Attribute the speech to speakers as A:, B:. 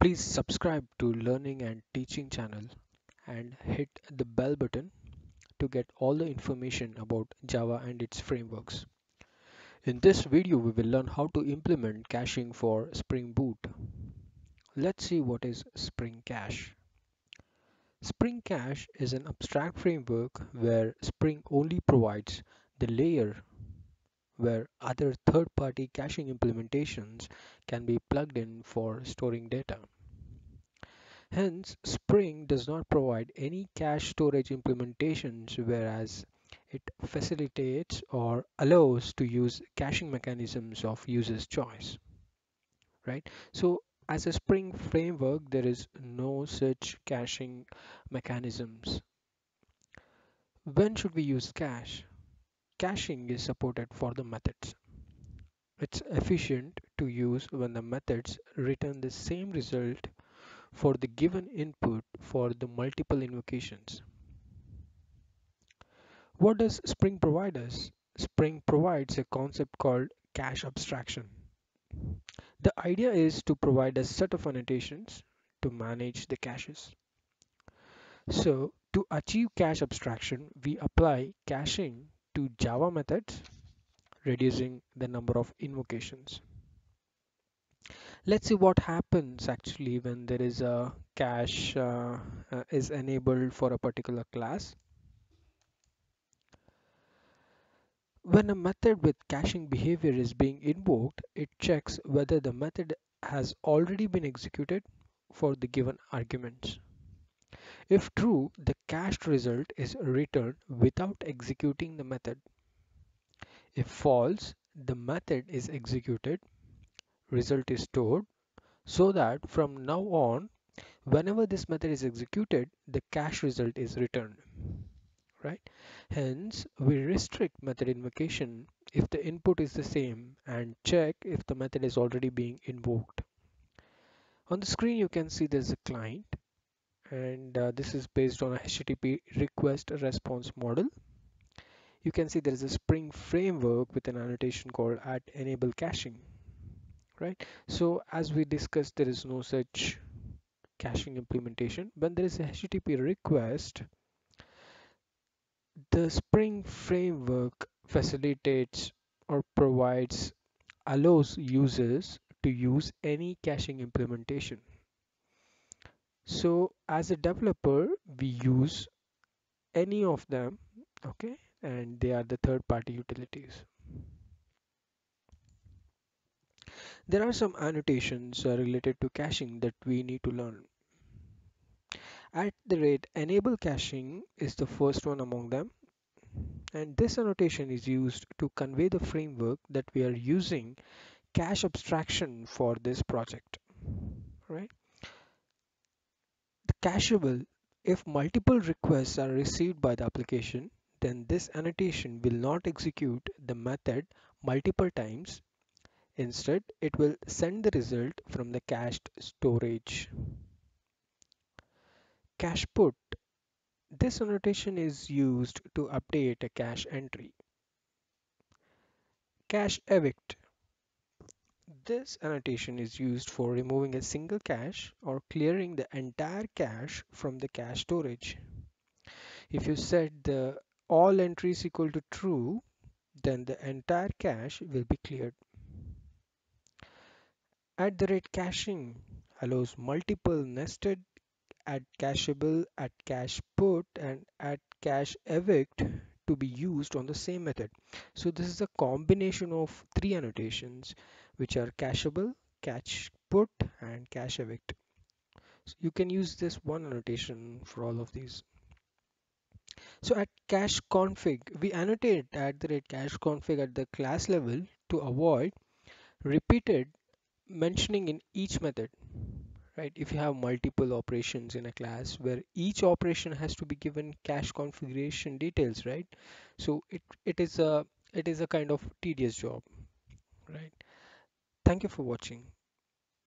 A: Please subscribe to Learning and Teaching channel and hit the bell button to get all the information about Java and its frameworks. In this video, we will learn how to implement caching for Spring Boot. Let's see what is Spring Cache. Spring Cache is an abstract framework where Spring only provides the layer where other third-party caching implementations can be plugged in for storing data. Hence, Spring does not provide any cache storage implementations whereas it facilitates or allows to use caching mechanisms of user's choice. Right? So as a Spring framework, there is no such caching mechanisms. When should we use cache? Caching is supported for the methods. It's efficient to use when the methods return the same result for the given input for the multiple invocations. What does Spring provide us? Spring provides a concept called cache abstraction. The idea is to provide a set of annotations to manage the caches. So to achieve cache abstraction, we apply caching to Java methods, reducing the number of invocations. Let's see what happens actually when there is a cache uh, uh, is enabled for a particular class. When a method with caching behavior is being invoked, it checks whether the method has already been executed for the given arguments. If true, the cached result is returned without executing the method. If false, the method is executed, result is stored, so that from now on, whenever this method is executed, the cache result is returned right? Hence, we restrict method invocation if the input is the same and check if the method is already being invoked. On the screen, you can see there's a client and uh, this is based on a HTTP request response model. You can see there is a Spring framework with an annotation called at enable caching, right? So as we discussed, there is no such caching implementation. When there is a HTTP request, the Spring Framework facilitates or provides allows users to use any caching implementation. So as a developer, we use any of them, okay, and they are the third-party utilities. There are some annotations uh, related to caching that we need to learn. At the rate enable caching is the first one among them and this annotation is used to convey the framework that we are using cache abstraction for this project right cacheable if multiple requests are received by the application then this annotation will not execute the method multiple times instead it will send the result from the cached storage cache put this annotation is used to update a cache entry. Cache evict. This annotation is used for removing a single cache or clearing the entire cache from the cache storage. If you set the all entries equal to true, then the entire cache will be cleared. At the rate caching allows multiple nested at cacheable, at cache put, and at cache evict to be used on the same method. So this is a combination of three annotations which are cacheable, cache put, and cache evict. So you can use this one annotation for all of these. So at cache config, we annotate at the rate cache config at the class level to avoid repeated mentioning in each method right? If you have multiple operations in a class where each operation has to be given cache configuration details right? So it it is a it is a kind of tedious job right? Thank you for watching